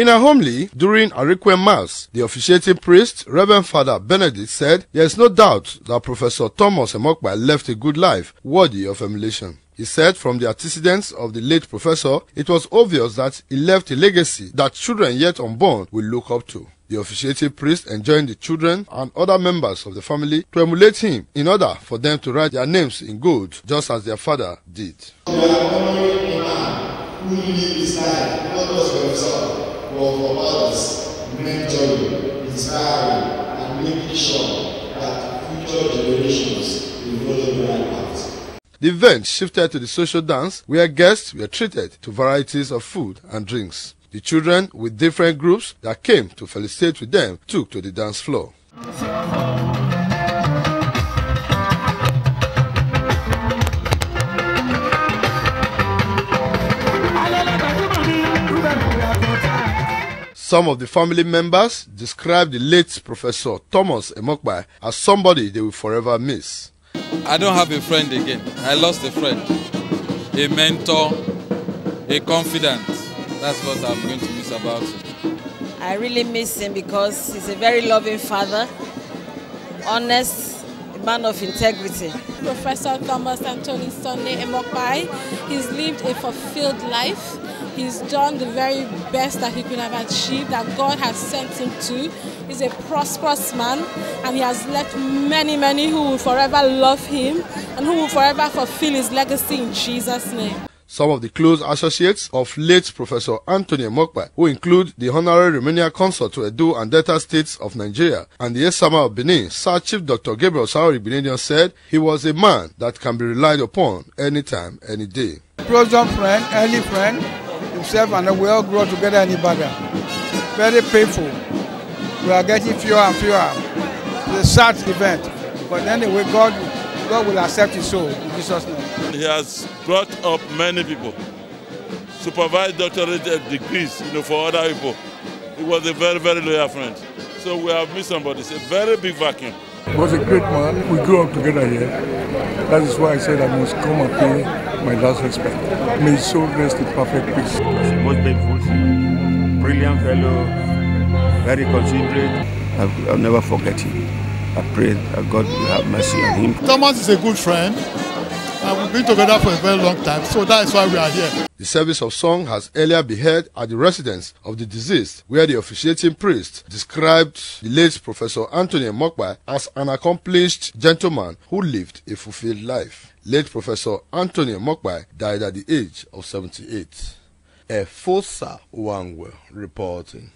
In a homily during a requiem mass, the officiating priest, Reverend Father Benedict, said there is no doubt that Professor Thomas Emokpae left a good life worthy of emulation. He said from the antecedents of the late professor, it was obvious that he left a legacy that children yet unborn will look up to. The officiating priest enjoined the children and other members of the family to emulate him in order for them to write their names in gold, just as their father did. We are honoring a man who lived his life not just for himself, but for others, mentoring, inspiring, and making sure that future generations will follow the right path. The event shifted to the social dance where guests were treated to varieties of food and drinks. The children with different groups that came to felicitate with them took to the dance floor. Some of the family members described the late Professor Thomas Emokpae as somebody they will forever miss. I don't have a friend again. I lost a friend, a mentor, a confidant. That's what I'm going to miss about him. I really miss him because he's a very loving father, honest, man of integrity. Professor Thomas Anthony Sunday Emokpae. He's lived a fulfilled life. He's done the very best that he could have achieved, that God has sent him to. He's a prosperous man, and he has left many, many who will forever love him and who will forever fulfill his legacy in Jesus' name. Some of the close associates of late Professor Anthony Mokpa, who include the Honorary Romania Consul to Edo and Delta States of Nigeria and the Esama of Benin, Sir Chief Dr. Gabriel Sauri Benedion said he was a man that can be relied upon anytime, any day. Close friend, early friend, himself and we all grow together in Ibadan. Very painful. We are getting fewer and fewer. A sad event. But anyway, God, God will accept his soul in Jesus' name. He has brought up many people, supervised doctorate degrees, you know, for other people. He was a very, very loyal friend. So we have missed somebody. It's a very big vacuum. He was a great man. We grew up together here. That is why I said I must come and pay my last respect. May his soul rest in perfect peace. He was most painful, brilliant fellow, very considerate. I'll, I'll never forget him. I pray that God will have mercy on him. Thomas is a good friend. And we've been together for a very long time, so that is why we are here. The service of song has earlier been held at the residence of the deceased, where the officiating priest described the late Professor Anthony Mokbai as an accomplished gentleman who lived a fulfilled life. Late Professor Anthony Mokbai died at the age of 78. Efosa Wangwe reporting.